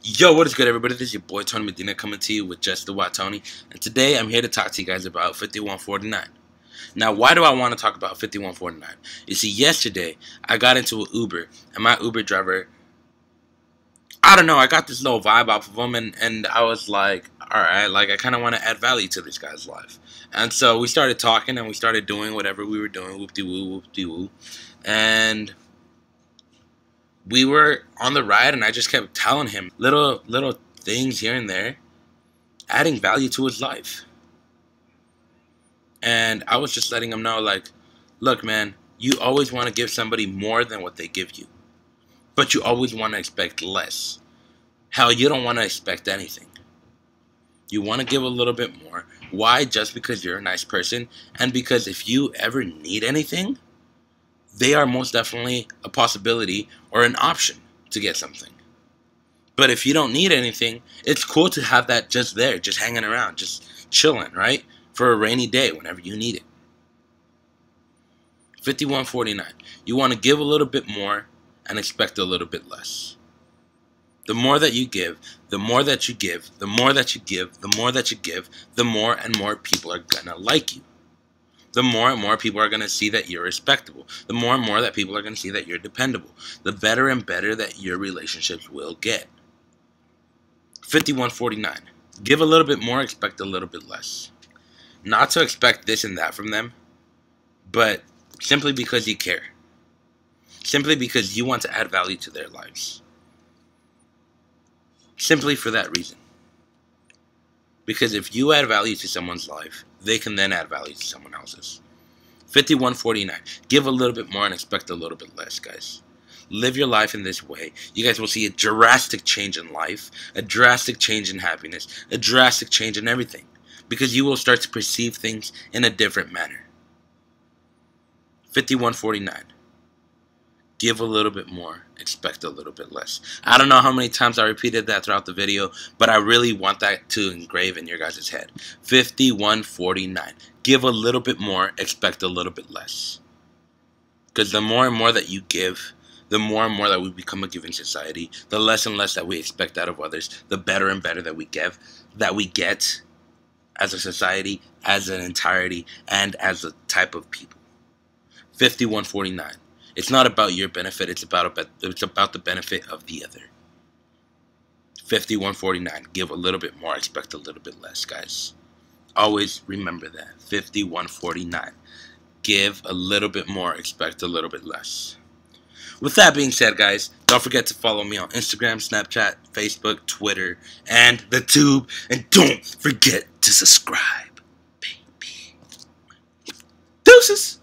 Yo, what is good, everybody? This is your boy Tony Medina coming to you with Just Do It Tony, and today I'm here to talk to you guys about 5149. Now, why do I want to talk about 5149? You see, yesterday I got into an Uber, and my Uber driver, I don't know, I got this little vibe off of him, and, and I was like, alright, like I kind of want to add value to this guy's life. And so we started talking, and we started doing whatever we were doing, whoop de woo, whoop de woo, and we were on the ride and I just kept telling him little little things here and there, adding value to his life. And I was just letting him know like, look man, you always want to give somebody more than what they give you. But you always want to expect less. Hell, you don't want to expect anything. You want to give a little bit more. Why? Just because you're a nice person and because if you ever need anything, they are most definitely a possibility or an option to get something. But if you don't need anything, it's cool to have that just there, just hanging around, just chilling, right? For a rainy day whenever you need it. 5149. You want to give a little bit more and expect a little bit less. The more that you give, the more that you give, the more that you give, the more that you give, the more and more people are gonna like you the more and more people are going to see that you're respectable. The more and more that people are going to see that you're dependable. The better and better that your relationships will get. 5149. Give a little bit more, expect a little bit less. Not to expect this and that from them, but simply because you care. Simply because you want to add value to their lives. Simply for that reason. Because if you add value to someone's life, they can then add value to someone else's. 5149. Give a little bit more and expect a little bit less, guys. Live your life in this way. You guys will see a drastic change in life, a drastic change in happiness, a drastic change in everything. Because you will start to perceive things in a different manner. 5149 give a little bit more, expect a little bit less. I don't know how many times I repeated that throughout the video, but I really want that to engrave in your guys' head. 5149. Give a little bit more, expect a little bit less. Because the more and more that you give, the more and more that we become a giving society, the less and less that we expect out of others, the better and better that we give, that we get as a society, as an entirety, and as a type of people. 5149. It's not about your benefit. It's about it's about the benefit of the other. 5149. Give a little bit more. Expect a little bit less, guys. Always remember that. 5149. Give a little bit more. Expect a little bit less. With that being said, guys, don't forget to follow me on Instagram, Snapchat, Facebook, Twitter, and the Tube. And don't forget to subscribe, baby. Deuces!